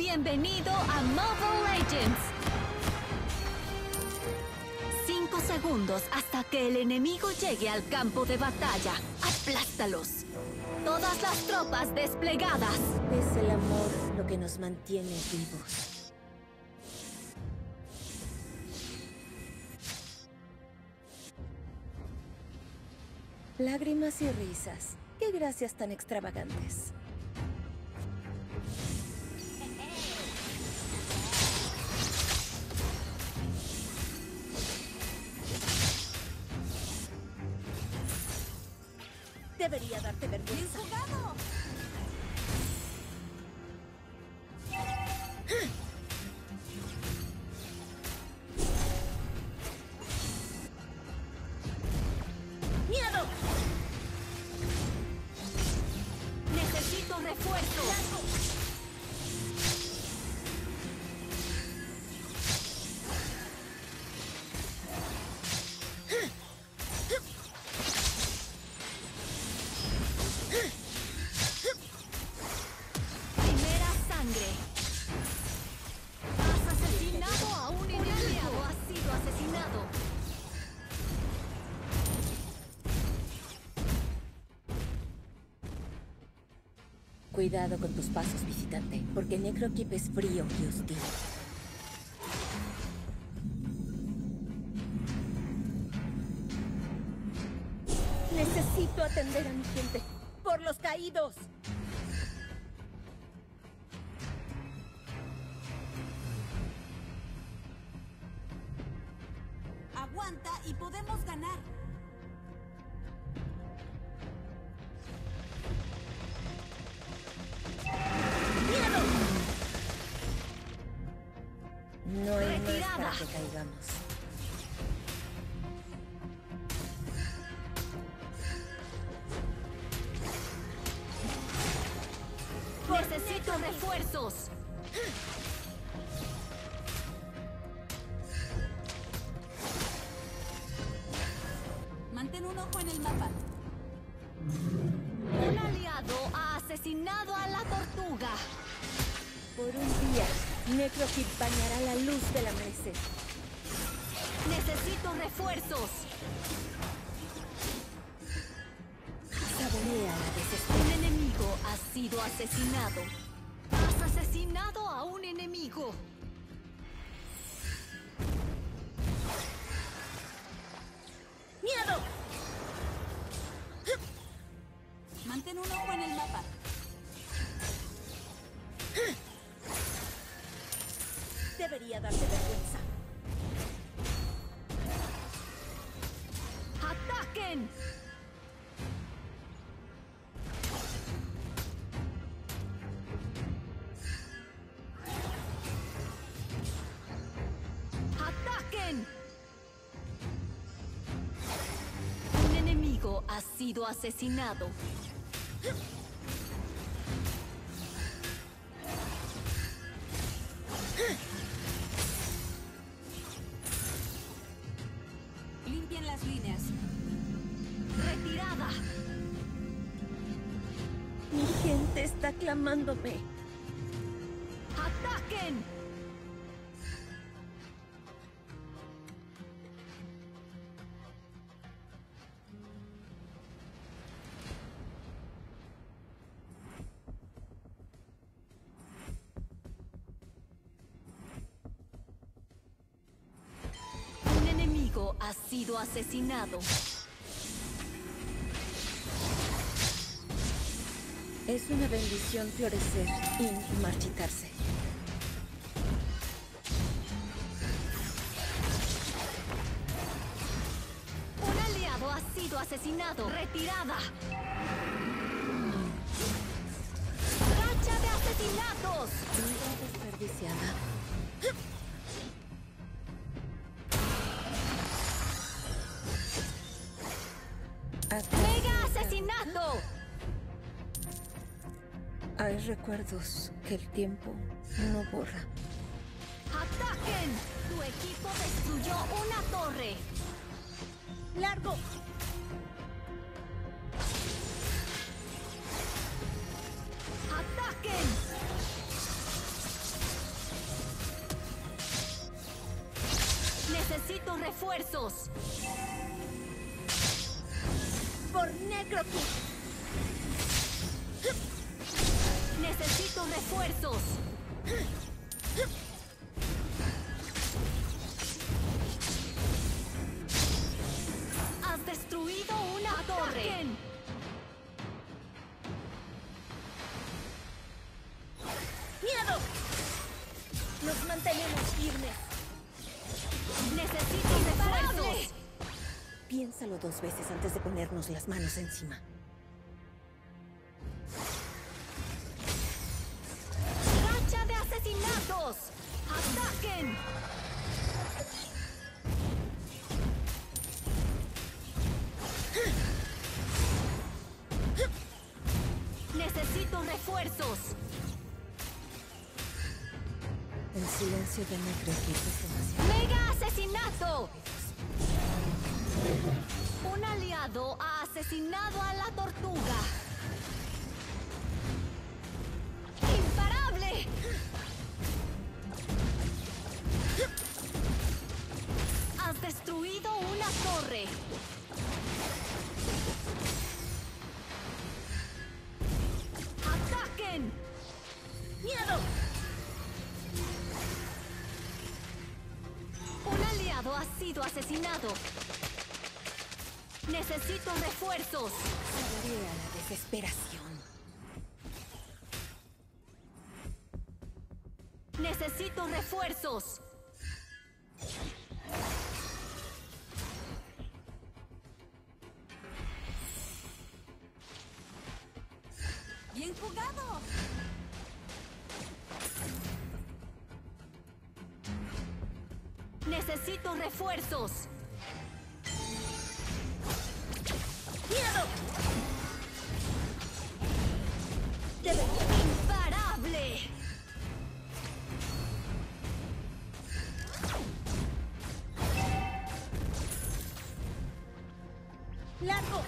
Bienvenido a Mobile Legends. Cinco segundos hasta que el enemigo llegue al campo de batalla. Aplástalos. Todas las tropas desplegadas. Es el amor lo que nos mantiene vivos. Lágrimas y risas. Qué gracias tan extravagantes. Debería darte vergüenza. ¡Miedo! Cuidado con tus pasos, visitante, porque Necrokeep es frío y hostil. Necesito atender a mi gente. ¡Por los caídos! Para que caigamos. Necesito refuerzos. Mantén un ojo en el mapa. Un aliado ha asesinado a la tortuga. Por un día, Necrokeep bañará la luz del amanecer. Necesito refuerzos. Saborea la desesperación. Un enemigo ha sido asesinado. Has asesinado a un enemigo. ¡Miedo! Mantén un ojo en el mapa. ¡Ataquen! ¡Ataquen! Un enemigo ha sido asesinado. Limpien las líneas. ¡Retirada! Mi gente está clamándome. ¡Ataquen! Sido asesinado. Es una bendición florecer y marchitarse. Un aliado ha sido asesinado. ¡Retirada! ¡Racha de asesinatos! Vida desperdiciada. recuerdos que el tiempo no borra. ¡Ataquen! Tu equipo destruyó una torre. ¡Largo! ¡Ataquen! Necesito refuerzos. Por Necrokid. Refuerzos. Has destruido una torre. ¡Miedo! Nos mantenemos firmes. Necesito refuerzos. Piénsalo dos veces antes de ponernos las manos encima. ¡Ataquen! Necesito refuerzos. El silencio de demasiado. ¡Mega asesinato! Un aliado ha asesinado a la tortuga. Destruido una torre. ¡Ataquen! ¡Miedo! Un aliado ha sido asesinado. Necesito refuerzos. Saborea la desesperación. Necesito refuerzos. Necesito refuerzos. ¡Miedo! ¡Imparable! ¡Largo!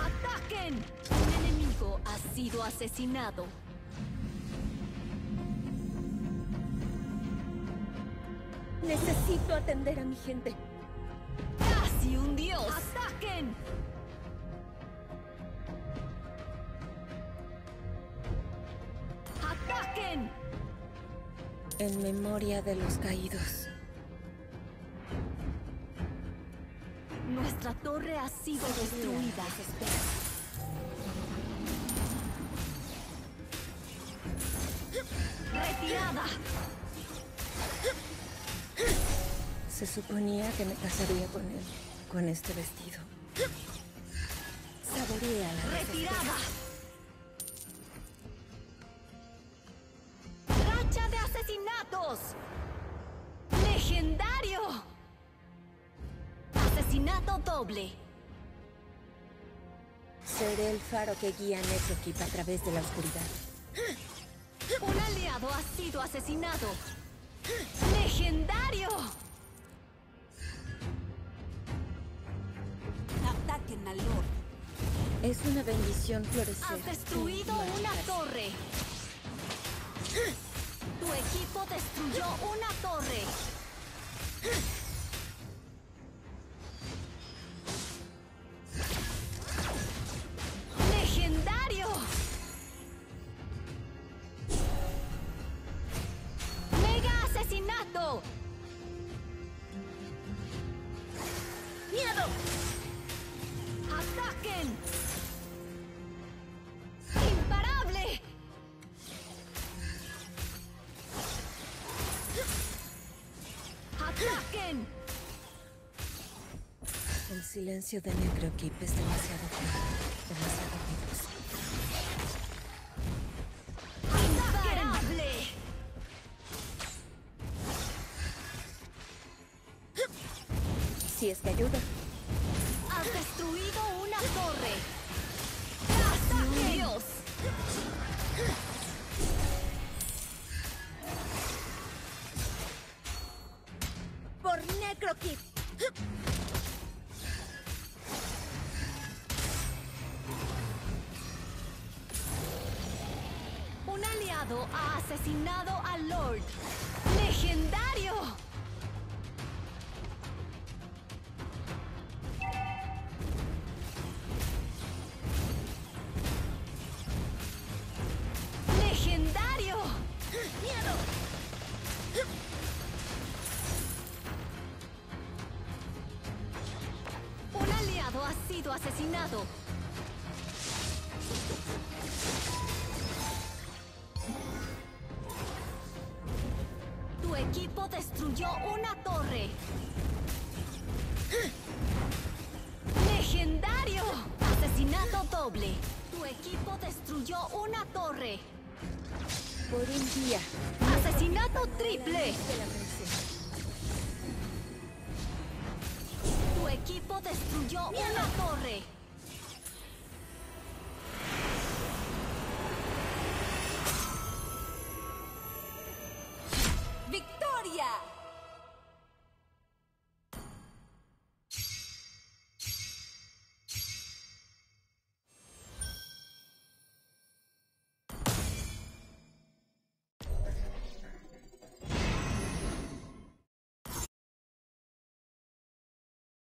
¡Ataquen! Un enemigo ha sido asesinado. Necesito atender a mi gente. ¡Casi un dios! ¡Ataquen! ¡Ataquen! En memoria de los caídos. Nuestra torre ha sido destruida. ¡Retirada! Se suponía que me casaría con él, con este vestido. Saborea la ¡Retirada! ¡Racha de asesinatos! ¡Legendario! Asesinato doble. Seré el faro que guía a Necrokip a través de la oscuridad. Un aliado ha sido asesinado. ¡Legendario! ¡Ataquen al Lord! Es una bendición florecer. Has destruido una torre. Tu equipo destruyó una torre. El silencio de Necrokip es demasiado fuerte, demasiado. Si es que ayuda. ¡Has destruido ha asesinado al Lord. ¡Legendario! ¡Legendario! ¡Miedo! Un aliado ha sido asesinado. Una torre. ¡Legendario! Asesinato doble. Tu equipo destruyó una torre. Por un día. Asesinato triple. Tu equipo destruyó una torre.